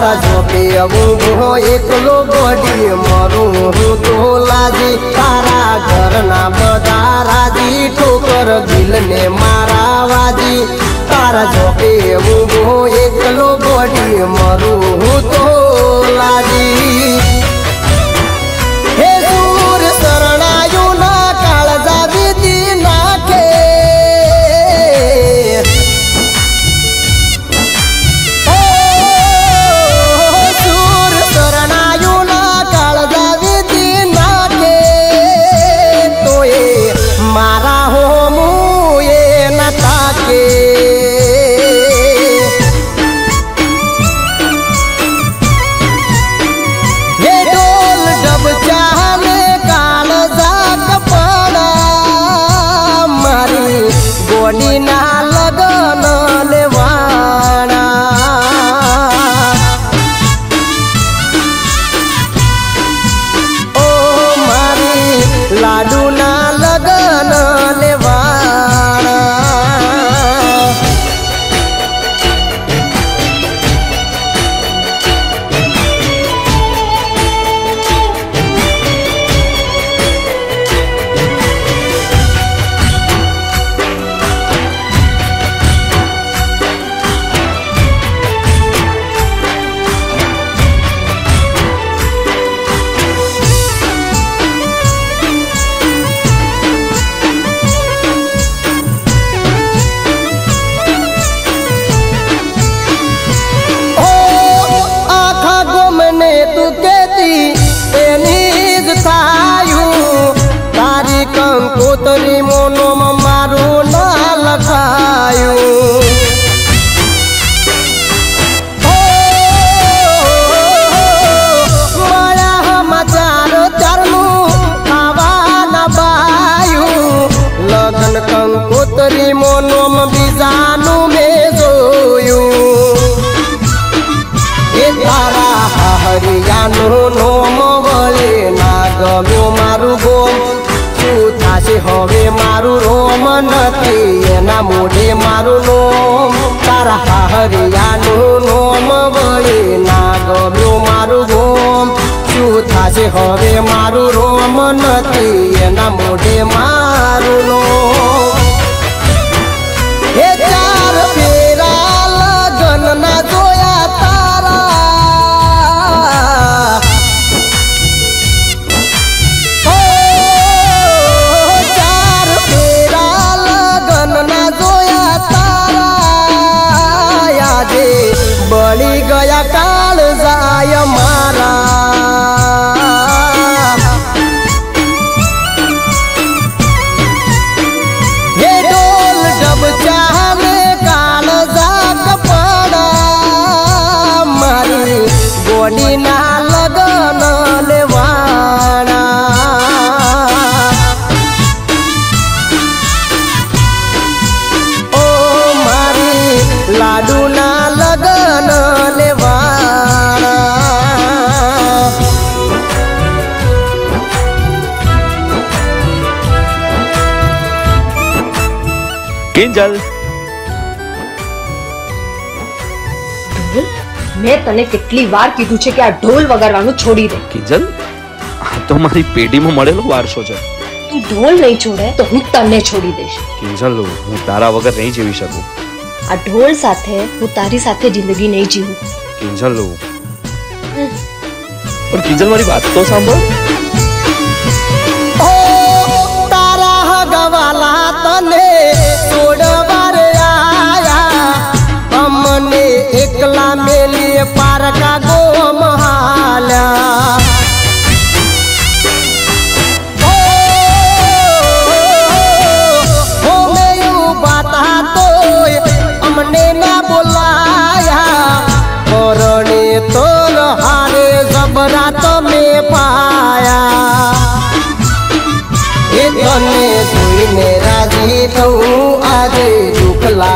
તારા જોપે ઊંઘો એકલો ગોડી મરું. હું તો લાજી તારા ઘરના બધા રાજી. ઠોકર દિલને મારા વાજી. તારા જોપે ઊંઘો એકલો ગોડી મરું. હું તો Aduna કંકોતરી મોનોમાં મારું ના લખાયું કંકોતરી મોનોમ બીજાનું મેં જોયું. એ તારા હરિયાનું નોમ વળે ના ગમ્યો મારું ગોમ. થાશે હવે મારું રોમ નથી, એના મોઢે મારું નોમ. તારા હરિયાનું નોમ વળી ના ગમ્યું મારું રોમ શું થશે હવે મારું રોમ નથી, એના મોઢે મારું નોમ. કિંજલ મેં તને કેટલી વાર કીધું છે કે આ ઢોલ વગાડવાનું છોડી દે. કિંજલ આ તો મારી પેઢીમાં મળેલો વારસો છે. તું ઢોલ નહીં છોડે તો હું તને છોડી દઈશ. કિંજલ હું તારા વગર નહીં જીવી શકું. આ ઢોલ સાથે હું તારી સાથે જિંદગી નહીં જીવું. કિંજલ. પણ કિંજલ મારી વાત તો સાંભળ. હગવાલા તને છોડવા રે આયા. અમને એકલા મેલી પારકા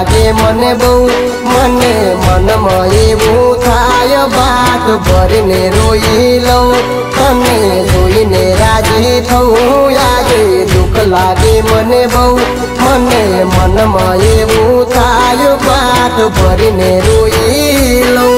लागे मने बहु मने मनमय बौ थाय बात भरिने रोइलौ तने रोइने राजी थौ। लागे दुख लागे मने बहु मने मनमय बौ थायो बात भरिने रोइलौ।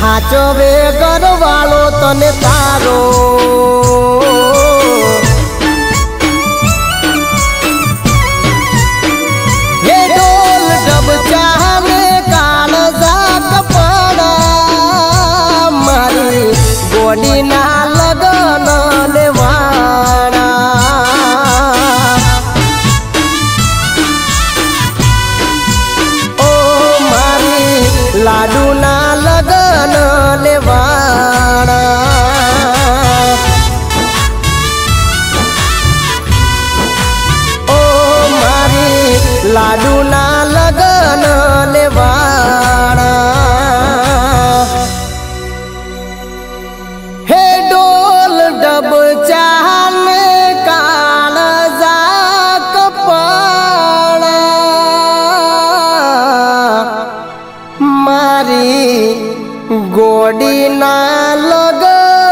હાચવે ઘરવાળો તને તારો না লাগা